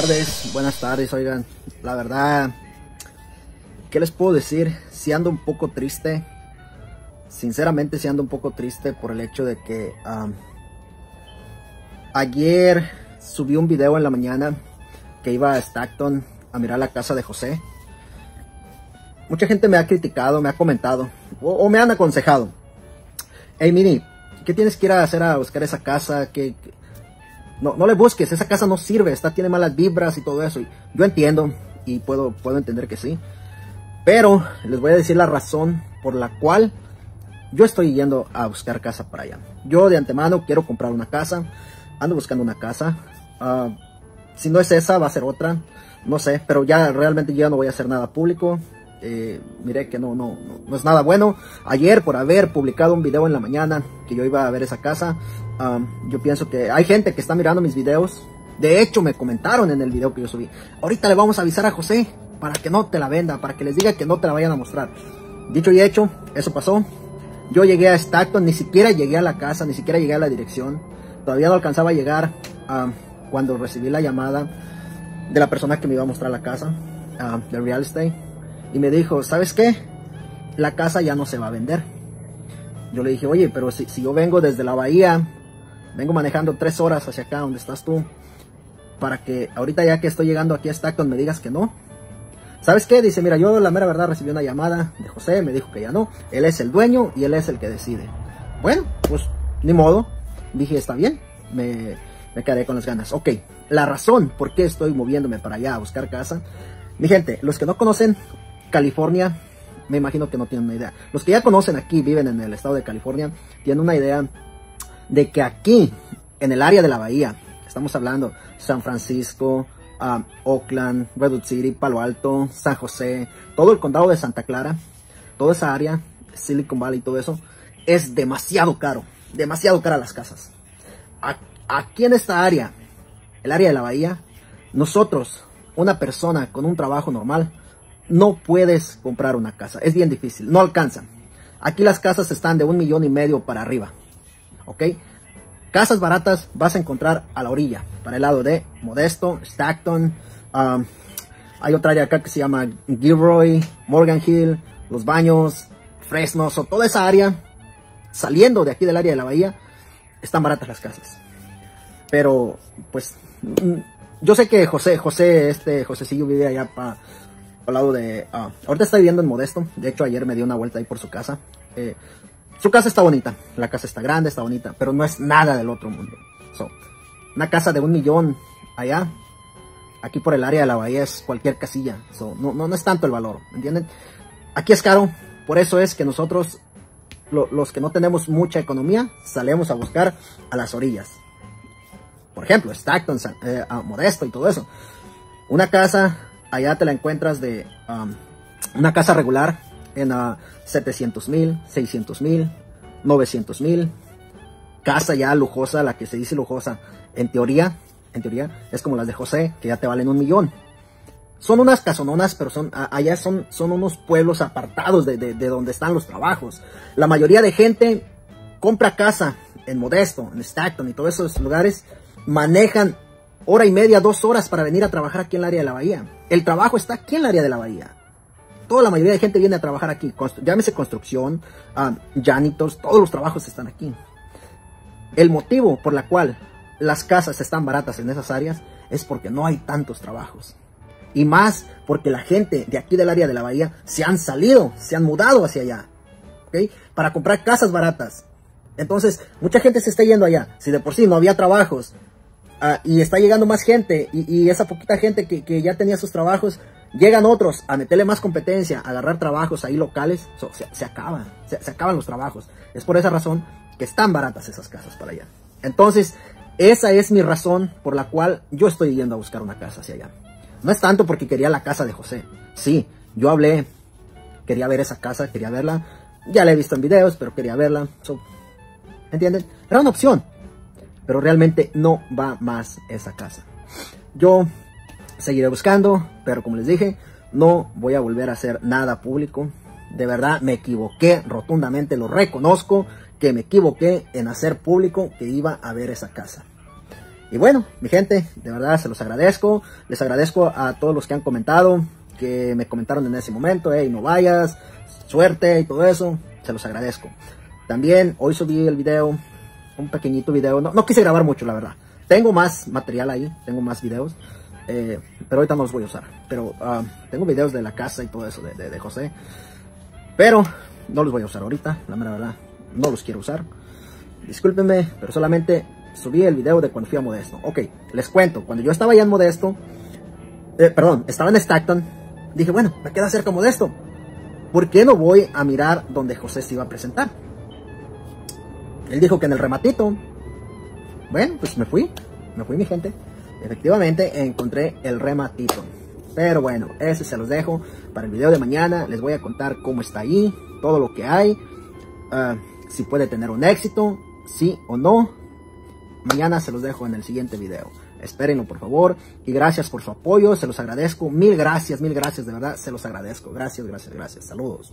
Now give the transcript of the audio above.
tardes, buenas tardes, oigan, la verdad, ¿qué les puedo decir? Si ando un poco triste, sinceramente si ando un poco triste por el hecho de que ayer subí un video en la mañana que iba a Stockton a mirar la casa de José. Mucha gente me ha criticado, me ha comentado o, o me han aconsejado. Hey Mini, ¿qué tienes que ir a hacer a buscar esa casa? ¿Qué, qué? No, no le busques, esa casa no sirve, está, tiene malas vibras y todo eso. Y yo entiendo y puedo, puedo entender que sí. Pero les voy a decir la razón por la cual yo estoy yendo a buscar casa para allá. Yo de antemano quiero comprar una casa, ando buscando una casa. Uh, si no es esa, va a ser otra, no sé, pero ya realmente ya no voy a hacer nada público. Eh, miré que no, no, no, es nada bueno. Ayer por haber publicado un video en la mañana que yo iba a ver esa casa, yo pienso que hay gente que está mirando mis videos. De hecho, me comentaron en el video que yo subí. Ahorita le vamos a avisar a José para que no te la venda, para que les diga que no te la vayan a mostrar. Dicho y hecho, eso pasó. Yo llegué a Stockton, ni siquiera llegué a la casa, ni siquiera llegué a la dirección. Todavía no alcanzaba a llegar cuando recibí la llamada de la persona que me iba a mostrar la casa, de real estate y me dijo, ¿sabes qué? La casa ya no se va a vender. Yo le dije, oye, pero si, si yo vengo desde la bahía, vengo manejando tres horas hacia acá donde estás tú, para que ahorita ya que estoy llegando aquí a Stockton me digas que no. ¿Sabes qué? Dice, mira, yo la mera verdad recibí una llamada de José, me dijo que ya no. Él es el dueño y él es el que decide. Bueno, pues ni modo. Dije, está bien, me, me con las ganas. Ok, la razón por qué estoy moviéndome para allá a buscar casa. Mi gente, los que no conocen California, me imagino que no tienen una idea. Los que ya conocen aquí, viven en el estado de California, tienen una idea de que aquí, en el área de la bahía, estamos hablando San Francisco, um, Oakland, Redwood City, Palo Alto, San José, todo el condado de Santa Clara, toda esa área, Silicon Valley y todo eso, es demasiado caro, demasiado cara las casas. Aquí en esta área, el área de la bahía, nosotros, una persona con un trabajo normal, no puedes comprar una casa. Es bien difícil, no alcanzan. Aquí las casas están de un millón y medio para arriba. ¿Ok? Casas baratas vas a encontrar a la orilla, para el lado de Modesto, Stockton. Um, hay otra área acá que se llama Gilroy, Morgan Hill, Los Baños, Fresno, o toda esa área, saliendo de aquí del área de la bahía, están baratas las casas. Pero, pues, yo sé que José, José, este, Josécillo vive allá para lado de... Uh, ahorita está viviendo en Modesto. De hecho, ayer me dio una vuelta ahí por su casa. Eh, su casa está bonita. La casa está grande, está bonita. Pero no es nada del otro mundo. So, una casa de un millón allá. Aquí por el área de la bahía es cualquier casilla. So, no, no, no es tanto el valor. ¿Entienden? Aquí es caro. Por eso es que nosotros, lo, los que no tenemos mucha economía, salemos a buscar a las orillas. Por ejemplo, Stockton, eh, Modesto y todo eso. Una casa allá te la encuentras de um, una casa regular en uh, 700 mil, 600 mil, 900 mil. Casa ya lujosa, la que se dice lujosa, en teoría, en teoría, es como las de José, que ya te valen un millón. Son unas casononas, pero son, allá son, son unos pueblos apartados de, de, de donde están los trabajos. La mayoría de gente compra casa en Modesto, en Stockton y todos esos lugares, manejan hora y media, dos horas para venir a trabajar aquí en el área de la bahía. El trabajo está aquí en el área de la bahía. Toda la mayoría de gente viene a trabajar aquí. Llámese construcción, janitors, todos los trabajos están aquí. El motivo por la cual las casas están baratas en esas áreas es porque no hay tantos trabajos. Y más porque la gente de aquí del área de la bahía se han salido, se han mudado hacia allá. ¿okay? Para comprar casas baratas. Entonces, mucha gente se está yendo allá. Si de por sí no había trabajos, Uh, y está llegando más gente y, esa poquita gente que, ya tenía sus trabajos, llegan otros a meterle más competencia, a agarrar trabajos ahí locales, se, acaban, se, acaban los trabajos. Es por esa razón que están baratas esas casas para allá. Entonces, esa es mi razón por la cual yo estoy yendo a buscar una casa hacia allá. No es tanto porque quería la casa de José. Sí, yo hablé, quería ver esa casa, quería verla. Ya la he visto en videos, pero quería verla. So, ¿Entienden? Era una opción pero realmente no va más esa casa. Yo seguiré buscando, pero como les dije, no voy a volver a hacer nada público. De verdad me equivoqué rotundamente, lo reconozco que me equivoqué en hacer público que iba a ver esa casa. Y bueno, mi gente, de verdad se los agradezco. Les agradezco a todos los que han comentado, que me comentaron en ese momento, hey, no vayas, suerte y todo eso. Se los agradezco. También hoy subí el video, un pequeñito video. No, no quise grabar mucho, la verdad. Tengo más material ahí, tengo más videos. Eh, pero ahorita no los voy a usar. Pero ah, tengo videos de la casa y todo eso de, de, José. Pero no los voy a usar ahorita, la mera verdad. No los quiero usar. Discúlpenme, pero solamente subí el video de cuando fui a Modesto. Ok, les cuento, cuando yo estaba allá en Modesto, eh, perdón, estaba en Stockton, dije, bueno, me queda cerca Modesto. ¿Por qué no voy a mirar donde José se iba a presentar? Él dijo que en el rematito. Bueno, pues me fui, me fui mi gente. Efectivamente encontré el rematito. Pero bueno, ese se los dejo para el video de mañana. Les voy a contar cómo está ahí, todo lo que hay, uh, si puede tener un éxito, sí o no. Mañana se los dejo en el siguiente video. Espérenlo, por favor. Y gracias por su apoyo. Se los agradezco. Mil gracias, mil gracias. De verdad, se los agradezco. Gracias, gracias, gracias. Saludos.